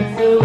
you.